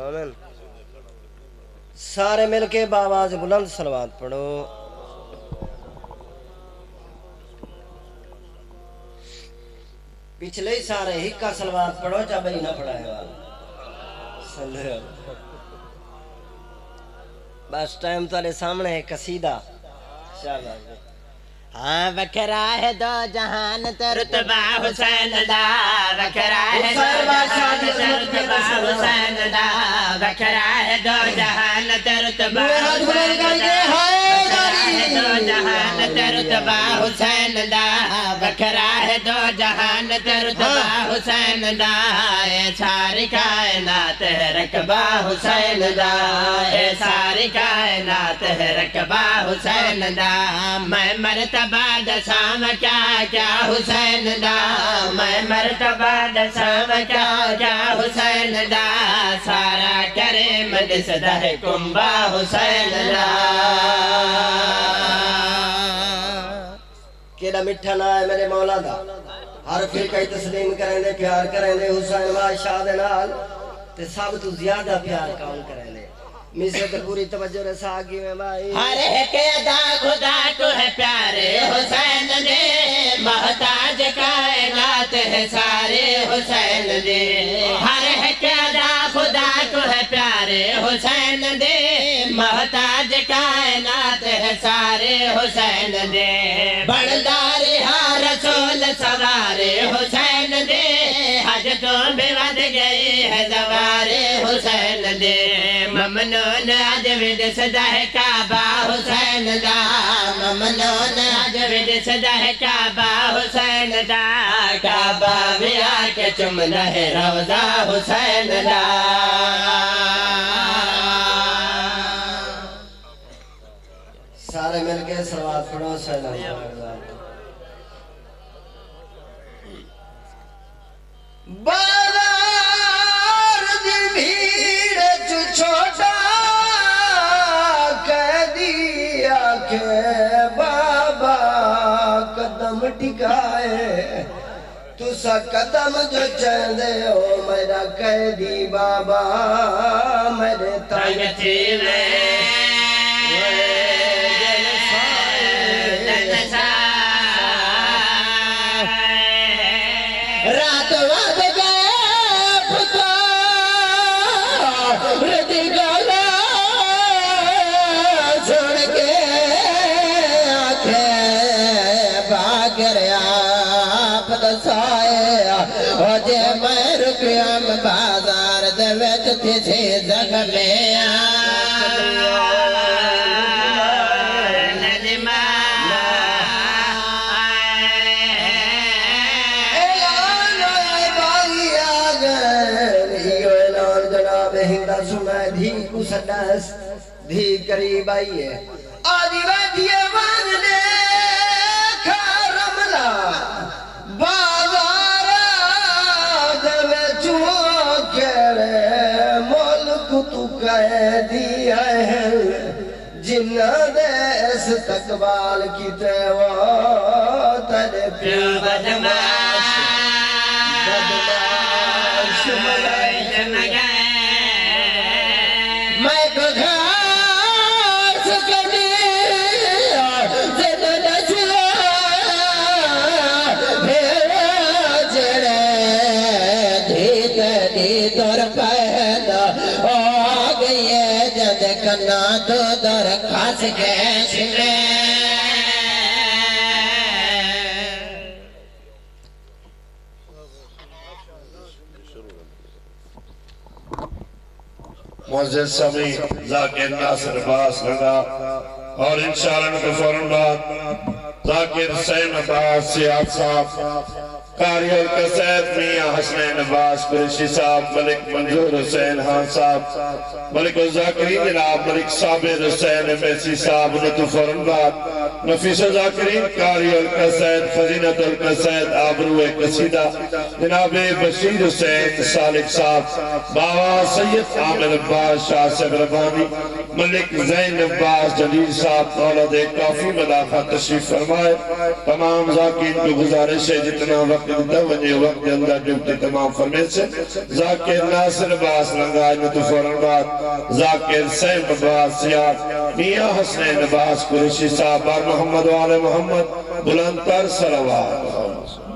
मोमिन सारे मिलके बाबाज बुलंद सलवात पढ़ो। पिछले ही सारे ही का सलवात पढ़ो चाहे भाई ना पढ़ाए बस टाइम तुम्हारे सामने है कसीदा। शाबाश। हाँ बखरा है दो जहान ते रुतबा हुसैन दा बखरा है दो जहान ते रुतबा हुसैन दा बखरा है दो जहान ते हुसैन दा है दो जहान ते रुतबा हुसैन बखरा है दो जहान ते रुतबा हुसैन दा ए सारी कायनात है रकबा हुसैन दा ए सारी कायनात है रकबा हुसैन दा मैं मरतबा दसाम क्या क्या हुसैन दा मैं मरतबा दसाम क्या क्या हुसैन दा सारा करे दह कुंबा हुसैन दा केड़ा मिठा ना है मेरे मौला दा हर फिर कई तस्लीम करेंदे प्यार करेंदे हुसैन बादशाह दे नाल ते सब तो ज्यादा प्यार कौन करेंदे मिसे ते पूरी तवज्जो रसा की में भाई हर एक अदा खुदा को है प्यारे हुसैन ने मोहताज कायनात है सारे हुसैन दे हर एक अदा खुदा को है प्यारे हुसैन मोहताज कायनात है सारे हुसैन दे बड़दार हा रसूल सवारे हुसैन दे हज तो बेवद गई है सवारे हुसैन दे ममनून अज विद सदा है काबा हुसैन दा। ममनून अज विद सदा है काबा हुसैन दा। काबा भी आके चुमना है रोजा हुसैन दा सारे मिलके सलवात पढ़ो सलाम बाज़ार दी भीड़ छोटा कह दिया के बाबा कदम टिकाए तुसा कदम जो चंदे हो मेरा कैदी बाबा मेरे तंग थी रात ओजे मैं रुकिया बाजार दवेच तिजे जग में सुना धी कुछ धी करीब आई है आदिवासी बैठिए तू कह दिया है जिन्ना दे इस्तकबाल कीते वो तेरे कन्ना तो दर खास में मुझे सभी जाकिर नासिर अब्बास लगा और इंशाल्लाह तो फ़ौरन बाद जाकिर सैन अब्बास सियाद साहब कारी और कसैद मियाँ हसनैन अब्बास कुरैशी साहब, मलिक मंजूर हुसैन खान साहब, मलिक जाकरी, जनाब मलिक साबिर हुसैन एमएससी साहब ने तो फ़ौरन बाद नफीस जाकरीन, कारी और कसैद फजीनत अल कसैद, आबरू कसीदा, जनाब बशीर हुसैन सालिक साहब, बाबा सैयद आमिर अब्बास, शाह साहब रबानी मलिक जैन अब्बास, जलील साहब दौलत काफ़ी मदाखा तशरीफ़ फरमाए, तमाम जाकिर को गुजारिश है जितना वक्त दिता वने वक्त जंदा अंदर तमाम फरमे जाकिर नासिर बास लंगा न तो फ़ौरन बात जाकिर सैम बास सियाद मियाँ हसनैन बास कुरैशी साहब और मोहम्मद वाले मोहम्मद बुलंद तर सलवात